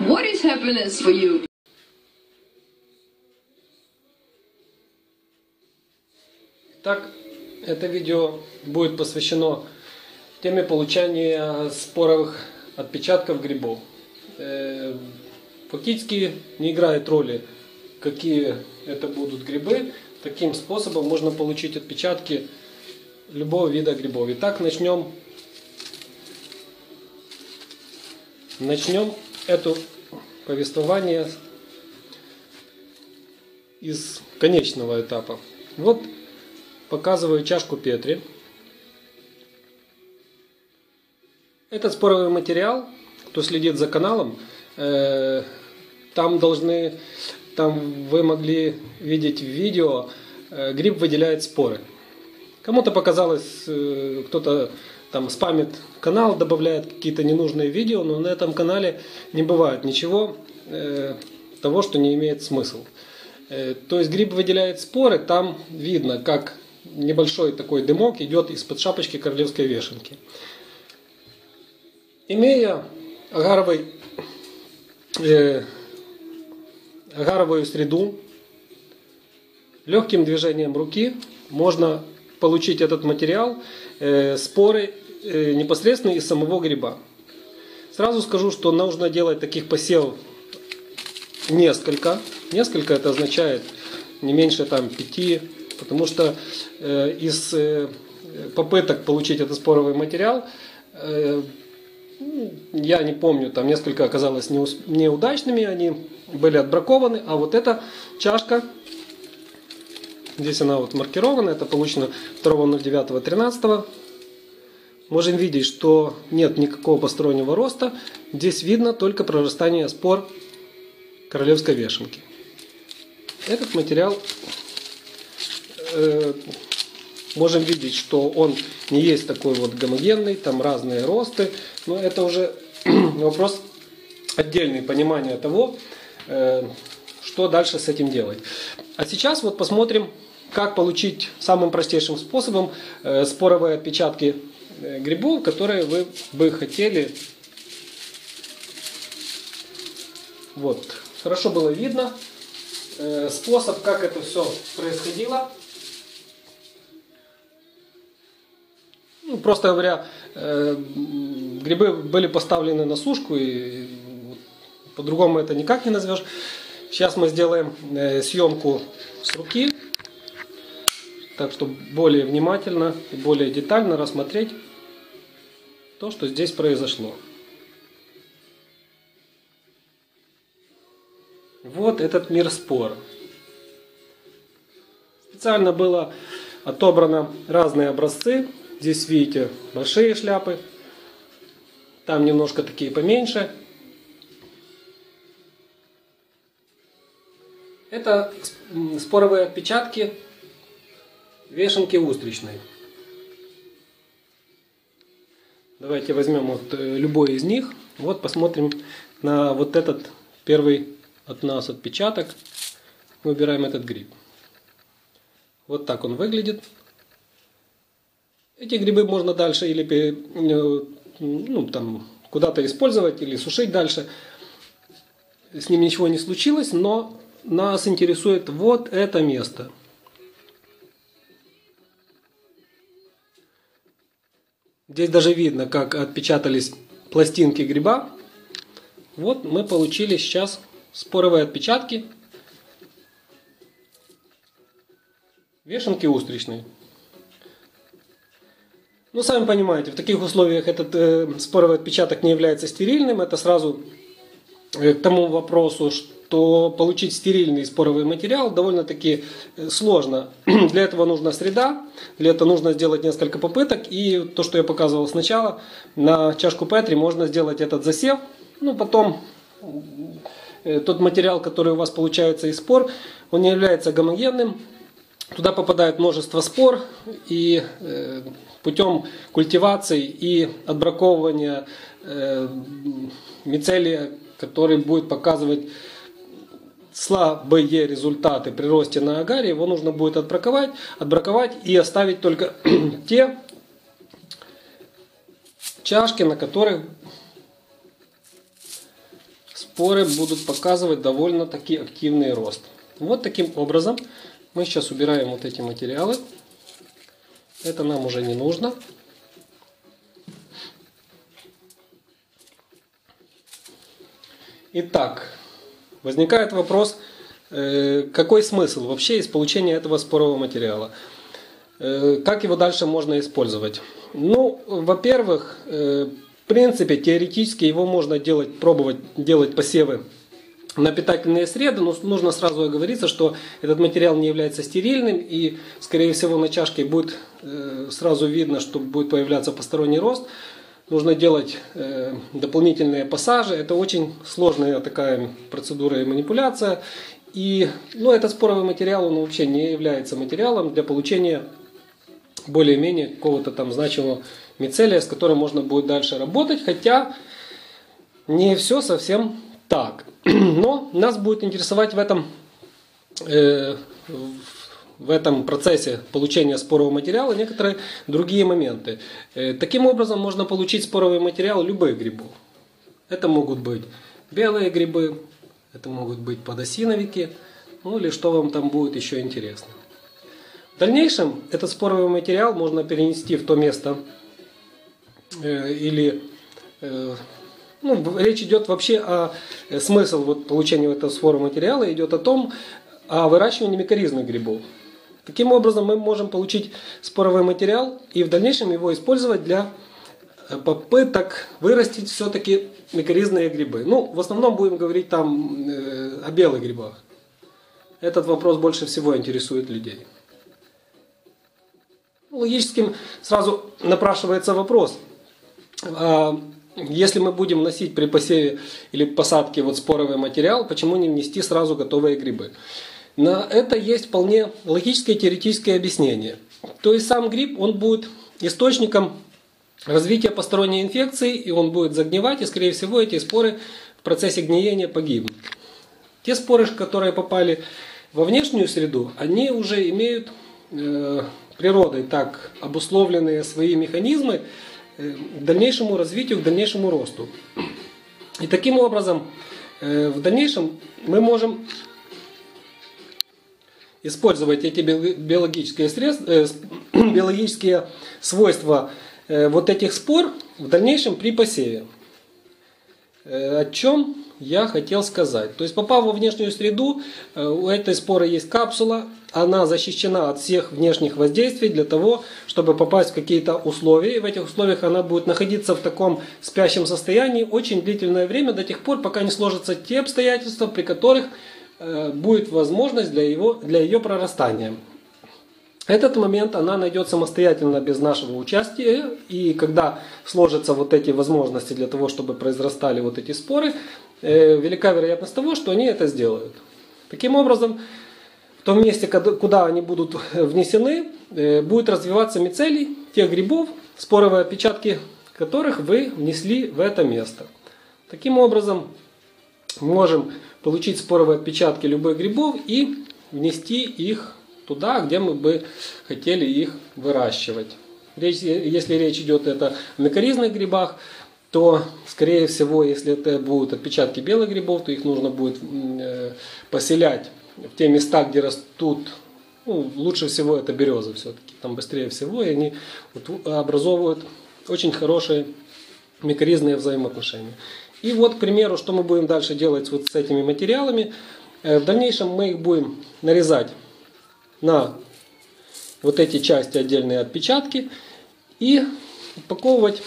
What is happiness for you? Так, это видео будет посвящено теме получения споровых отпечатков грибов. Э, Фактически не играет роли, какие это будут грибы. Таким способом можно получить отпечатки любого вида грибов. Итак, начнем, начнем это повествование из конечного этапа. Вот показываю чашку Петри. Этот споровый материал, кто следит за каналом, э, там должны, там вы могли видеть в видео, э, гриб выделяет споры. Кому-то показалось, э, кто-то там спамит канал, добавляет какие-то ненужные видео, но на этом канале не бывает ничего э, того, что не имеет смысл. Э, то есть гриб выделяет споры, там видно, как небольшой такой дымок идет из-под шапочки королевской вешенки. Имея агаровый э, агаровую среду, легким движением руки можно получить этот материал, э, споры э, непосредственно из самого гриба. Сразу скажу, что нужно делать таких посевов несколько. Несколько это означает не меньше там пяти, потому что э, из э, попыток получить этот споровый материал э, я не помню, там несколько оказалось неудачными, они были отбракованы, а вот эта чашка, здесь она вот маркирована, это получено 2.09.13. Можем видеть, что нет никакого постороннего роста, здесь видно только прорастание спор королевской вешенки. Этот материал э, можем видеть, что он не есть такой вот гомогенный, там разные росты, но это уже вопрос отдельный понимания того, э, что дальше с этим делать. А сейчас вот посмотрим, как получить самым простейшим способом э, споровые отпечатки э, грибов, которые вы бы хотели. Вот, хорошо было видно способ, как это все происходило. Ну, просто говоря, э, грибы были поставлены на сушку, и по-другому это никак не назовешь. Сейчас мы сделаем э, съемку с руки, так что более внимательно и более детально рассмотреть то, что здесь произошло. Вот этот мир спор. Специально было отобрано разные образцы Здесь видите большие шляпы. Там немножко такие поменьше. Это споровые отпечатки вешенки устричной. Давайте возьмем вот э, любой из них. Вот посмотрим на вот этот первый от нас отпечаток. Выбираем этот гриб. Вот так он выглядит. Эти грибы можно дальше или э, ну, там, куда-то использовать или сушить дальше. С ним ничего не случилось, но нас интересует вот это место. Здесь даже видно, как отпечатались пластинки гриба. Вот мы получили сейчас споровые отпечатки вешенки устричной. Ну, сами понимаете, в таких условиях этот э, споровый отпечаток не является стерильным. Это сразу э, к тому вопросу, что получить стерильный споровый материал довольно-таки э, сложно. Для этого нужна среда, для этого нужно сделать несколько попыток. И то, что я показывал сначала, на чашку Петри можно сделать этот засев. Ну, потом э, тот материал, который у вас получается из спор, он не является гомогенным. Туда попадает множество спор, и э, путем культивации и отбраковывания мицелия, который будет показывать слабые результаты при росте на агаре, его нужно будет отбраковать, отбраковать и оставить только те чашки, на которых споры будут показывать довольно-таки активный рост. Вот таким образом мы сейчас убираем вот эти материалы. Это нам уже не нужно. Итак, возникает вопрос, э, какой смысл вообще из получения этого спорового материала? Э, как его дальше можно использовать? Ну, во-первых, э, в принципе, теоретически его можно делать, пробовать делать посевы на питательные среды, но нужно сразу оговориться, что этот материал не является стерильным и, скорее всего, на чашке будет сразу видно, что будет появляться посторонний рост. Нужно делать дополнительные пассажи. Это очень сложная такая процедура и манипуляция. И ну, этот споровый материал, он вообще не является материалом для получения более-менее какого-то там значимого мицелия, с которым можно будет дальше работать, хотя не все совсем так. Но нас будет интересовать в этом, э, в этом процессе получения спорового материала некоторые другие моменты. Э, таким образом можно получить споровый материал любых грибов. Это могут быть белые грибы, это могут быть подосиновики, ну или что вам там будет еще интересно. В дальнейшем этот споровый материал можно перенести в то место э, или э, ну, речь идет вообще о э, смысл вот получения этого спорового материала идет о том, о выращивании микоризных грибов. Таким образом мы можем получить споровый материал и в дальнейшем его использовать для э, попыток вырастить все-таки микоризные грибы. Ну, в основном будем говорить там э, о белых грибах. Этот вопрос больше всего интересует людей логическим сразу напрашивается вопрос. А, если мы будем носить при посеве или посадке вот споровый материал, почему не внести сразу готовые грибы? На это есть вполне логическое теоретическое объяснение. То есть сам гриб, он будет источником развития посторонней инфекции, и он будет загнивать, и скорее всего эти споры в процессе гниения погибнут. Те споры, которые попали во внешнюю среду, они уже имеют э, природой так обусловленные свои механизмы э, к дальнейшему развитию, к дальнейшему росту. И таким образом, э, в дальнейшем мы можем использовать эти биологические, средства, э, биологические свойства вот этих спор в дальнейшем при посеве. О чем я хотел сказать. То есть попав во внешнюю среду, у этой споры есть капсула, она защищена от всех внешних воздействий для того, чтобы попасть в какие-то условия. И в этих условиях она будет находиться в таком спящем состоянии очень длительное время, до тех пор, пока не сложатся те обстоятельства, при которых э, будет возможность для, его, для ее прорастания. Этот момент она найдет самостоятельно без нашего участия. И когда сложатся вот эти возможности для того, чтобы произрастали вот эти споры, э, велика вероятность того, что они это сделают. Таким образом, в том месте, куда они будут внесены, э, будет развиваться мицелий тех грибов, споровые отпечатки которых вы внесли в это место. Таким образом, можем получить споровые отпечатки любых грибов и внести их туда, где мы бы хотели их выращивать. если речь идет это о микоризных грибах, то, скорее всего, если это будут отпечатки белых грибов, то их нужно будет э, поселять в те места, где растут, ну, лучше всего это березы все-таки, там быстрее всего, и они образовывают очень хорошие микоризные взаимоотношения. И вот, к примеру, что мы будем дальше делать вот с этими материалами. Э, в дальнейшем мы их будем нарезать на вот эти части отдельные отпечатки и упаковывать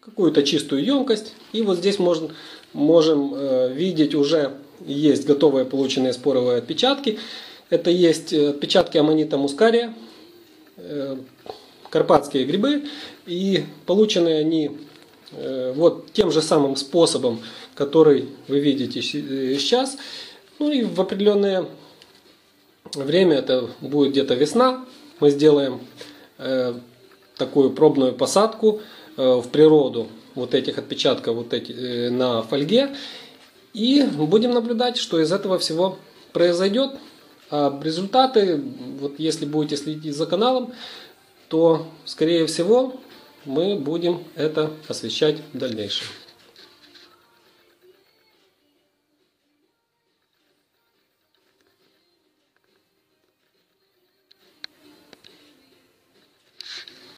какую-то чистую емкость. И вот здесь можно, можем э, видеть уже есть готовые полученные споровые отпечатки. Это есть э, отпечатки аммонита мускария, карпатские грибы. И полученные они вот тем же самым способом, который вы видите сейчас. Ну и в определенное время, это будет где-то весна, мы сделаем такую пробную посадку в природу вот этих отпечатков вот эти, на фольге. И будем наблюдать, что из этого всего произойдет. А результаты, вот если будете следить за каналом, то, скорее всего, мы будем это освещать в дальнейшем.